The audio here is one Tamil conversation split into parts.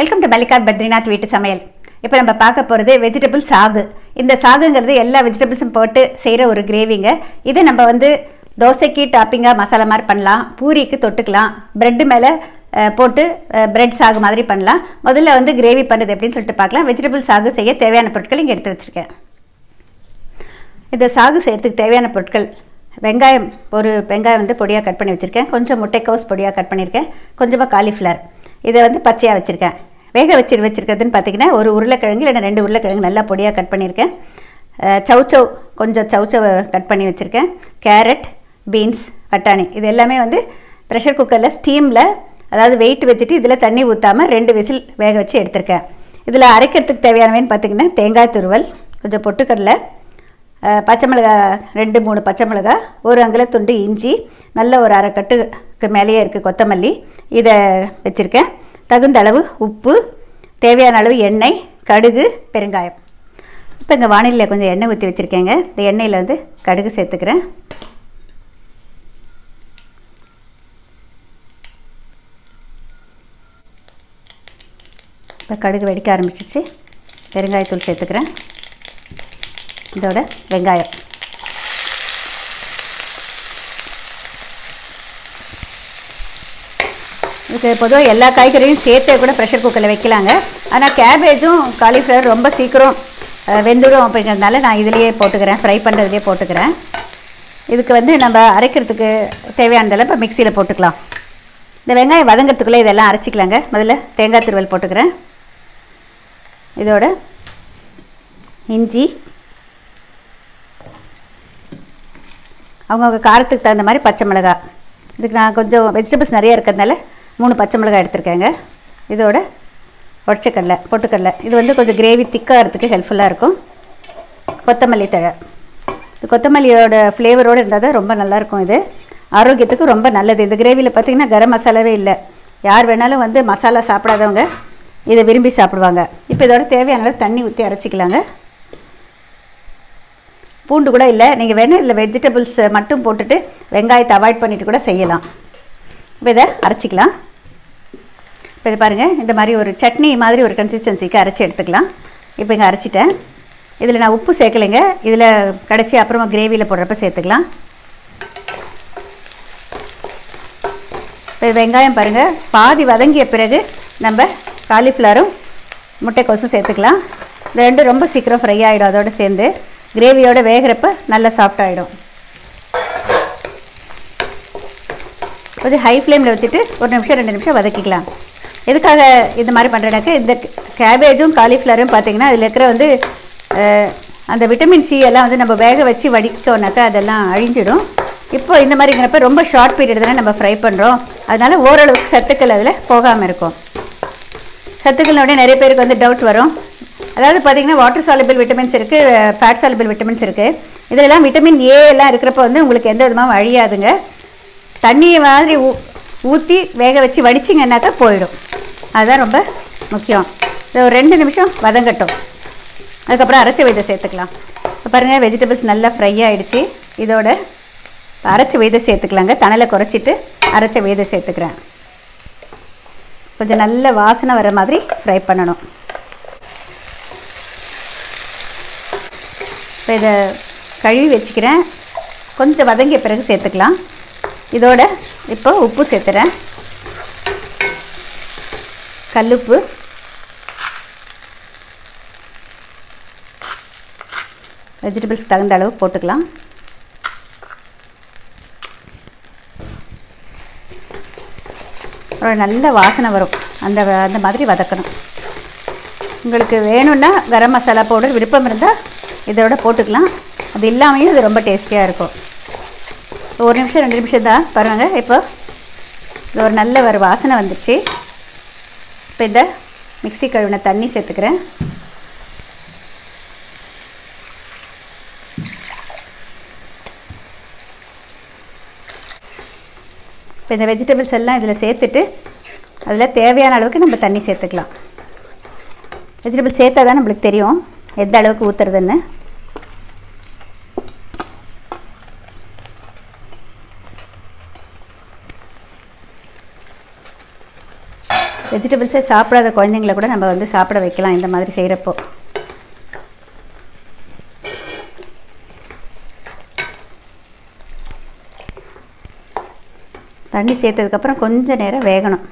வெல்கம் டு மல்லிகா பத்ரிநாத் வீட்டு சமையல் இப்போ நம்ம பார்க்க போகிறது வெஜிடபிள் சாகு. இந்த சாகுங்கிறது எல்லா வெஜிடபிள்ஸும் போட்டு செய்கிற ஒரு கிரேவிங்க இதை நம்ம வந்து தோசைக்கு டாப்பிங்காக மசாலா மாதிரி பண்ணலாம். பூரிக்கு தொட்டுக்கலாம். பிரெட்டு மேலே போட்டு பிரெட் சாகு மாதிரி பண்ணலாம். முதல்ல வந்து கிரேவி பண்ணுறது எப்படின்னு சொல்லிட்டு பார்க்கலாம். வெஜிடபிள் சாகு செய்ய தேவையான பொருட்கள் இங்கே எடுத்து வச்சுருக்கேன். இந்த சாகு செய்யறதுக்கு தேவையான பொருட்கள் வெங்காயம் ஒரு வெங்காயம் வந்து பொடியாக கட் பண்ணி வச்சுருக்கேன். கொஞ்சம் முட்டைக்கோஸ் பொடியாக கட் பண்ணியிருக்கேன். கொஞ்சமாக காலிஃப்ளவர் இதை வந்து பச்சையாக வச்சுருக்கேன். வேக வச்சு வச்சுருக்கிறதுன்னு பார்த்தீங்கன்னா ஒரு உருளைக்கிழங்கு இல்லைன்னா ரெண்டு உருளைக்கிழங்கு நல்லா பொடியாக கட் பண்ணியிருக்கேன். அஹ் கொஞ்சம் சவுச்சவை கட் பண்ணி வச்சுருக்கேன். கேரட் பீன்ஸ் பட்டாணி இது எல்லாமே வந்து ப்ரெஷர் குக்கரில் ஸ்டீமில் அதாவது வெயிட் வச்சுட்டு இதில் தண்ணி ஊற்றாமல் ரெண்டு விசில் வேக வச்சு எடுத்திருக்கேன். இதில் அரைக்கிறதுக்கு தேவையானவைன்னு பார்த்தீங்கன்னா தேங்காய் துருவல் கொஞ்சம் பொட்டுக்கடலை பச்சை மிளகா ரெண்டு மூணு பச்சை மிளகா ஒரு அங்கில துண்டு இஞ்சி நல்ல ஒரு அரைக்கட்டுக்கு மேலேயே இருக்குது கொத்தமல்லி. இதை வச்சுருக்கேன். தகுந்த அளவு உப்பு தேவையான அளவு எண்ணெய் கடுகு பெருங்காயம். இப்போ இங்கே வானிலையில் கொஞ்சம் எண்ணெய் ஊற்றி வச்சுருக்கேங்க. இந்த எண்ணெயில் வந்து கடுகு சேர்த்துக்கிறேன். இப்போ கடுகு வெடிக்க ஆரம்பிச்சிச்சு பெருங்காயத்தூள் சேர்த்துக்கிறேன். இதோட வெங்காயம். இதுக்கு பொதுவாக எல்லா காய்கறியும் சேர்த்தே கூட ப்ரெஷர் குக்கரில் வைக்கலாங்க. ஆனால் கேபேஜும் காலிஃப்ளவர் ரொம்ப சீக்கிரம் வெந்துடும் அப்படிங்கிறதுனால நான் இதுலேயே போட்டுக்கிறேன் ஃப்ரை பண்ணுறதுலேயே போட்டுக்கிறேன். இதுக்கு வந்து நம்ம அரைக்கிறதுக்கு தேவையானதெல்லாம் இப்போ மிக்சியில் போட்டுக்கலாம். இந்த வெங்காயம் வதங்கிறதுக்குள்ளே இதெல்லாம் அரைச்சிக்கலாங்க. முதல்ல தேங்காய் திருவல் போட்டுக்கிறேன். இதோட இஞ்சி. அவங்கவுங்க காரத்துக்கு தகுந்த மாதிரி பச்சை மிளகாய். இதுக்கு நான் கொஞ்சம் வெஜிடபிள்ஸ் நிறைய இருக்கிறதுனால மூணு பச்சை மிளகாய் எடுத்திருக்கேங்க. இதோட உடச்சக்கடலை பொட்டுக்கடலை. இது வந்து கொஞ்சம் கிரேவி திக்காகிறதுக்கு ஹெல்ப்ஃபுல்லாக இருக்கும். கொத்தமல்லி தழை. இது கொத்தமல்லியோட ஃப்ளேவரோடு இருந்தால் தான் ரொம்ப நல்லாயிருக்கும் இது. ஆரோக்கியத்துக்கு ரொம்ப நல்லது. இந்த கிரேவியில் பார்த்தீங்கன்னா கரம் மசாலாவே இல்லை. யார் வேணாலும் வந்து மசாலா சாப்பிடாதவங்க இதை விரும்பி சாப்பிடுவாங்க. இப்போ இதோட தேவையான அளவு தண்ணி ஊற்றி அரைச்சிக்கலாங்க. பூண்டு கூட இல்லை. நீங்கள் வேணால் இல்லை வெஜிடபிள்ஸ் மட்டும் போட்டுட்டு வெங்காயத்தை அவாய்ட் பண்ணிவிட்டு கூட செய்யலாம். இப்போ இதை அரைச்சிக்கலாம். இப்போ இது பாருங்கள் இந்த மாதிரி ஒரு சட்னி மாதிரி ஒரு கன்சிஸ்டன்சிக்கு அரைச்சி எடுத்துக்கலாம். இப்போ இங்கே அரைச்சிட்டேன். இதில் நான் உப்பு சேர்க்கலைங்க. இதில் கடைசி அப்புறமா கிரேவியில் போடுறப்ப சேர்த்துக்கலாம். இப்போ வெங்காயம் பாருங்கள் பாதி வதங்கிய பிறகு நம்ம காலிஃப்ளவரும் முட்டைக்கோசும் சேர்த்துக்கலாம். இந்த ரெண்டும் ரொம்ப சீக்கிரம் ஃப்ரை ஆகிடும் அதோடு சேர்ந்து கிரேவியோட வேகிறப்ப நல்லா சாஃப்ட் ஆகிடும் கொஞ்சம் ஹை ஃப்ளேமில் வச்சுட்டு ஒரு நிமிஷம் ரெண்டு நிமிஷம் வதக்கிக்கலாம். எதுக்காக இந்த மாதிரி பண்ணுறேனாக்க இந்த கேபேஜும் காலிஃப்ளவரும் பார்த்தீங்கன்னா அதில் இருக்கிற வந்து அந்த விட்டமின் சி எல்லாம் வந்து நம்ம வேக வச்சு வடித்தோன்னாக்கா அதெல்லாம் அழிஞ்சிடும். இப்போ இந்த மாதிரிங்கிறப்ப ரொம்ப ஷார்ட் பீரியட் தானே நம்ம ஃப்ரை பண்ணுறோம் அதனால் ஓரளவுக்கு சத்துக்கள் அதில் போகாமல் இருக்கும். சத்துக்களோட நிறைய பேருக்கு வந்து டவுட் வரும். அதாவது பார்த்திங்கன்னா வாட்டர் சாலிபிள் விட்டமின்ஸ் இருக்குது ஃபேட் சாலிபிள் விட்டமின்ஸ் இருக்குது இதெல்லாம் விட்டமின் ஏ எல்லாம் இருக்கிறப்ப வந்து உங்களுக்கு எந்த விதமாகவும் அழியாதுங்க. தண்ணியை மாதிரி ஊ ஊற்றி வேக வச்சு வடிச்சிங்கன்னாக்கா போயிடும். அதுதான் ரொம்ப முக்கியம். இது ஒரு ரெண்டு நிமிஷம் வதங்கட்டும். அதுக்கப்புறம் அரைச்ச விதை சேர்த்துக்கலாம். இப்போ பாருங்கள் வெஜிடபிள்ஸ் நல்லா ஃப்ரை ஆகிடுச்சு இதோட அரைச்ச விதை சேர்த்துக்கலாங்க. தணலை குறைச்சிட்டு அரைச்ச விதை சேர்த்துக்கிறேன். கொஞ்சம் நல்ல வாசனை வர மாதிரி ஃப்ரை பண்ணணும். இப்போ இதை கழுவி வச்சுக்கிறேன். கொஞ்சம் வதங்கிய பிறகு சேர்த்துக்கலாம். இதோட இப்போ உப்பு சேர்த்துறேன். கல்லுப்பு. வெஜிடபிள்ஸ் தகுந்த அளவு போட்டுக்கலாம். ஒரு நல்ல வாசனை வரும். அந்த அந்த மாதிரி வதக்கணும். உங்களுக்கு வேணும்னா கரம் மசாலா பவுடர் விருப்பம் இருந்தால் இதோட போட்டுக்கலாம். அது இல்லாமையும் இது ரொம்ப டேஸ்டியாக இருக்கும். ஒரு நிமிஷம் ரெண்டு நிமிஷம் தான். பாருங்கள் இப்போ இது ஒரு நல்ல ஒரு வாசனை வந்துடுச்சு இப்போ இந்த மிக்ஸி கழுவின தண்ணி சேர்த்துக்கிறேன். இப்போ இந்த வெஜிடபிள்ஸ் எல்லாம் இதில் சேர்த்துட்டு அதில் தேவையான அளவுக்கு நம்ம தண்ணி சேர்த்துக்கலாம். வெஜிடபிள்ஸ் சேர்த்தா தான் நம்மளுக்கு தெரியும் எந்த அளவுக்கு ஊற்றுறதுன்னு வெஜிடபிள்ஸே சாப்பிடாத குழந்தைங்கள கூட நம்ம வந்து சாப்பிட வைக்கலாம் இந்த மாதிரி செய்கிறப்போ தண்ணி சேர்த்ததுக்கப்புறம் கொஞ்சம் நேரம் வேகணும்.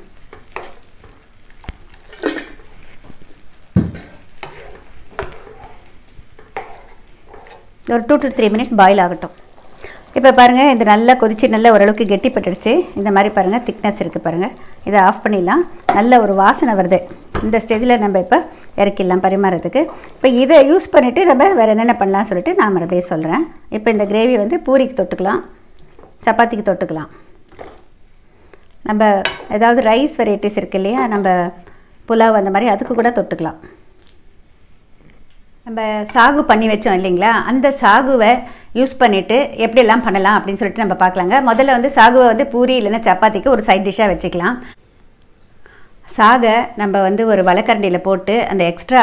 ஒரு two to three minutes boil ஆகட்டும். இப்போ பாருங்கள் இது நல்லா கொதிச்சு நல்லா ஓரளவுக்கு கெட்டிப்பட்டுடுச்சு. இந்த மாதிரி பாருங்கள் திக்னஸ் இருக்குது பாருங்கள் இதை ஆஃப் பண்ணிடலாம். நல்ல ஒரு வாசனை வருது. இந்த ஸ்டேஜில் நம்ம இப்போ இறக்கிடலாம் பரிமாறதுக்கு. இப்போ இதை யூஸ் பண்ணிவிட்டு நம்ம வேறு என்னென்ன பண்ணலாம்னு சொல்லிட்டு நான் மறுபடியும் சொல்கிறேன் இப்போ இந்த கிரேவி வந்து பூரிக்கு தொட்டுக்கலாம். சப்பாத்திக்கு தொட்டுக்கலாம். நம்ம ஏதாவது ரைஸ் வெரைட்டிஸ் இருக்கு இல்லையா? நம்ம புலாவ் அந்த மாதிரி அதுக்கு கூட தொட்டுக்கலாம். நம்ம சாகு பண்ணி வச்சோம் இல்லைங்களா? அந்த சாகுவை யூஸ் பண்ணிவிட்டு எப்படியெல்லாம் பண்ணலாம் அப்படின்னு சொல்லிட்டு நம்ம பார்க்கலாங்க. முதல்ல வந்து சாகுவை வந்து பூரி இல்லைன்னா சப்பாத்திக்கு ஒரு சைட் டிஷ்ஷாக வச்சுக்கலாம். சாகை நம்ம வந்து ஒரு வழக்கரண்டியில் போட்டு அந்த எக்ஸ்ட்ரா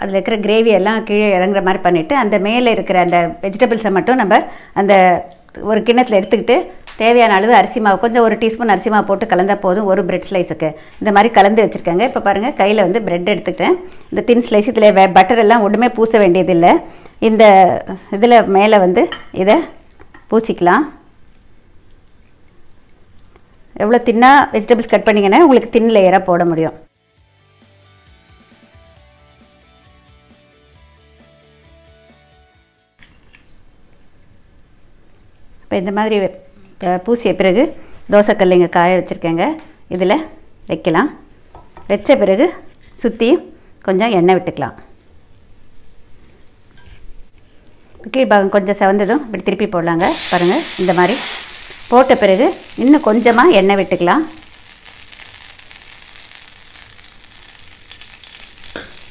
அதில் இருக்கிற கிரேவி எல்லாம் கீழே இறங்குற மாதிரி பண்ணிவிட்டு அந்த மேலே இருக்கிற அந்த வெஜிடபிள்ஸை மட்டும் நம்ம அந்த ஒரு கிண்ணத்தில் எடுத்துக்கிட்டு தேவையான அளவு அரிசி மாவு கொஞ்சம் ஒரு டீஸ்பூன் அரிசி மாவு போட்டு கலந்தால் போதும் ஒரு பிரெட் ஸ்லைஸுக்கு இந்த மாதிரி கலந்து வச்சுருக்காங்க. இப்போ பாருங்கள் கையில் வந்து பிரெட் எடுத்துக்கிட்டேன். இந்த தின் ஸ்லைஸ் இதில் பட்டர் எல்லாம் ஒன்றுமே பூச வேண்டியதில்லை. இந்த இதில் மேலே வந்து இதை பூசிக்கலாம். எவ்வளோ தின்னாக வெஜிடபிள்ஸ் கட் பண்ணிங்கன்னா உங்களுக்கு தின் லேயராக போட முடியும். இப்போ இந்த மாதிரி பூசிய பிறகு தோசைக்கல் இங்கே காய வச்சுருக்கேங்க. இதில் வைக்கலாம். வச்ச பிறகு சுற்றி கொஞ்சம் எண்ணெய் விட்டுக்கலாம். கீழ்பாகம் கொஞ்சம் செவந்ததும் இப்படி திருப்பி போடலாங்க. பாருங்கள் இந்த மாதிரி போட்ட பிறகு இன்னும் கொஞ்சமாக எண்ணெய் விட்டுக்கலாம்.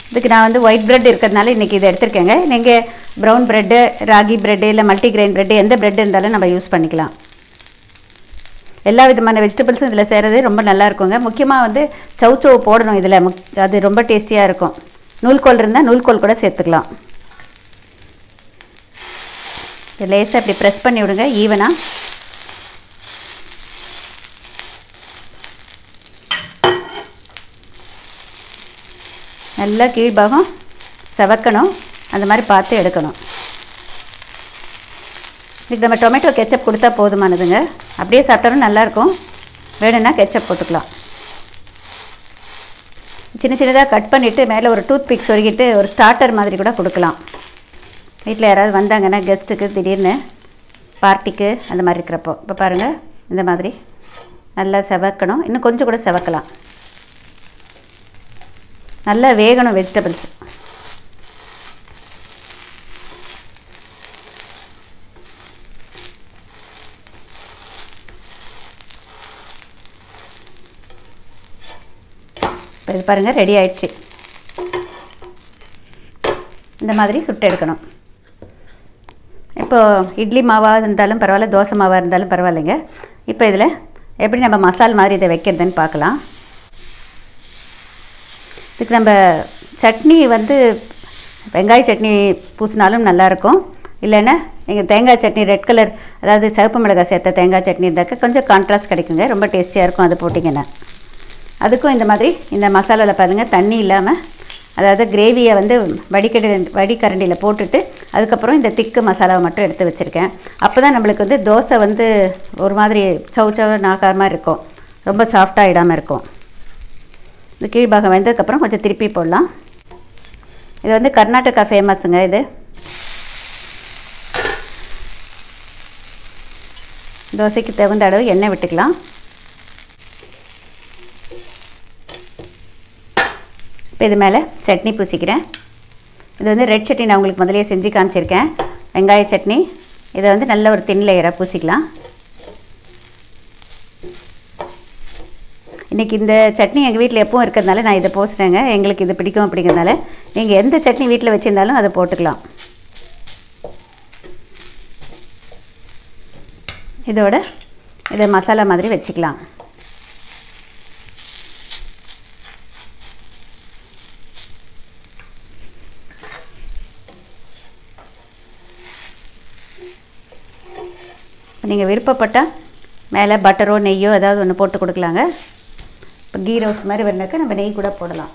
இதுக்கு நான் வந்து ஒயிட் ப்ரெட் இருக்கிறதுனால இன்றைக்கி இதை எடுத்திருக்கேங்க. நீங்கள் ப்ரௌன் ப்ரெட்டு ராகி ப்ரெட்டு இல்லை மல்டிக்ரெயின் ப்ரெட்டு எந்த ப்ரெட் இருந்தாலும் நம்ம யூஸ் பண்ணிக்கலாம். எல்லா விதமான வெஜிடபிள்ஸும் இதில் செய்கிறது ரொம்ப நல்லா இருக்குங்க. முக்கியமாக வந்து சவுச்சவு போடணும் இதில். முக் அது ரொம்ப டேஸ்டியாக இருக்கும். நூல்கோல் இருந்தால் நூல்கோல் கூட சேர்த்துக்கலாம். லேசாக இப்படி ப்ரெஸ் பண்ணி விடுங்க. ஈவனாக நல்லா கீழ்பாகம் செவக்கணும். அந்த மாதிரி பார்த்து எடுக்கணும். இதுக்கு நம்ம டொமேட்டோ கெச்சப் கொடுத்தா போதுமானதுங்க. அப்படியே சாப்பிட்டாலும் நல்லாயிருக்கும். வேணும்னா கெச்சப் போட்டுக்கலாம். சின்ன சின்னதாக கட் பண்ணிவிட்டு மேலே ஒரு டூத் பிக் சொருகிட்டு ஒரு ஸ்டார்டர் மாதிரி கூட கொடுக்கலாம். வீட்டில் யாராவது வந்தாங்கன்னா கெஸ்ட்டுக்கு திடீர்னு பார்ட்டிக்கு அந்த மாதிரி இருக்கிறப்போ. இப்போ பாருங்கள் இந்த மாதிரி. நல்லா செவக்கணும். இன்னும் கொஞ்சம் கூட செவக்கலாம். நல்லா வேகணும் வெஜிடபிள்ஸ் இது பாருங்கள் ரெடி ஆயிடுச்சு. இந்த மாதிரி சுட்டு எடுக்கணும். இப்போ இட்லி மாவாக இருந்தாலும் பரவாயில்ல தோசை மாவாக இருந்தாலும் பரவாயில்லைங்க. இப்போ இதில் எப்படி நம்ம மசால் மாதிரி இதை வைக்கிறதுன்னு பார்க்கலாம். இதுக்கு நம்ம சட்னி வந்து வெங்காய சட்னி பூசினாலும் நல்லாயிருக்கும் இல்லைன்னா நீங்கள் தேங்காய் சட்னி ரெட் கலர் அதாவது சிவப்பு மிளகாய் சேர்த்த தேங்காய் சட்னி இருந்தாக்க கொஞ்சம் கான்ட்ராஸ்ட் கிடைக்குங்க. ரொம்ப டேஸ்டியாக இருக்கும் அது போட்டிங்கன்னா. அதுக்கும் இந்த மாதிரி இந்த மசாலாவில் பாருங்கள் தண்ணி இல்லாமல் அதாவது கிரேவியை வந்து வடிகடி வடிகரண்டியில் போட்டுட்டு அதுக்கப்புறம் இந்த திக்கு மசாலாவை மட்டும் எடுத்து வச்சுருக்கேன். அப்போ தான் நம்மளுக்கு வந்து தோசை வந்து ஒரு மாதிரி சவு சவு நாக்கார இருக்கும். ரொம்ப சாஃப்டாக இடாமல் இருக்கும். இந்த கீழ்பாகம் வெந்ததுக்கப்புறம் கொஞ்சம் திருப்பி போடலாம். இது வந்து கர்நாடகா ஃபேமஸுங்க இது. தோசைக்கு தகுந்த அளவு எண்ணெய் விட்டுக்கலாம். இப்போ இது மேலே சட்னி பூசிக்கிறேன். இது வந்து ரெட் சட்னி நான் உங்களுக்கு முதலே செஞ்சு காமிச்சிருக்கேன். வெங்காய சட்னி. இதை வந்து நல்ல ஒரு தின் லேயராக பூசிக்கலாம். இன்றைக்கி இந்த சட்னி எங்கள் வீட்டில் எப்பவும் இருக்கிறதுனால நான் இதை போசுறேங்க. எங்களுக்கு இது பிடிக்கும் அப்படிங்கிறதுனால நீங்கள் எந்த சட்னி வீட்டில் வச்சுருந்தாலும் அதை போட்டுக்கலாம். இதோட இதை மசாலா மாதிரி வச்சுக்கலாம். நீங்கள் விருப்பப்பட்டால் மேலே பட்டரோ நெய்யோ ஏதாவது ஒன்று போட்டு கொடுக்கலாங்க. இப்போ கீ ரோஸ் மாதிரி வரனாக்க நம்ம நெய் கூட போடலாம்.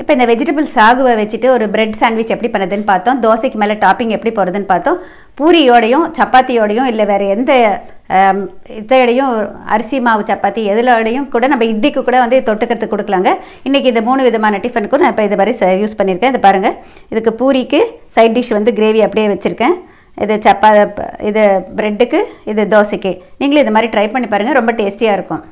இப்போ இந்த வெஜிடபிள் சாகுவை வச்சுட்டு ஒரு பிரெட் சாண்ட்விச் எப்படி பண்ணுறதுன்னு பார்த்தோம். தோசைக்கு மேலே டாப்பிங் எப்படி போடுறதுன்னு பார்த்தோம். பூரியோடையும் சப்பாத்தியோடையும் இல்லை வேறு எந்த ஆம், அரிசி மாவு சப்பாத்தி எதிலோடையும் கூட நம்ம இட்லிக்கு கூட வந்து தொட்டுக்கிறதுக்கு கொடுக்கலாங்க. இன்றைக்கி இந்த மூணு விதமான டிஃபனுக்கும் நான் இப்போ இது மாதிரி யூஸ் பண்ணியிருக்கேன். இதை பாருங்கள் இதுக்கு பூரிக்கு சைட் டிஷ் வந்து கிரேவி அப்படியே வச்சுருக்கேன். இது சப்பா இது ப்ரெட்டுக்கு இது தோசைக்கு. நீங்களும் இது மாதிரி ட்ரை பண்ணி பாருங்கள் ரொம்ப டேஸ்டியாக இருக்கும்.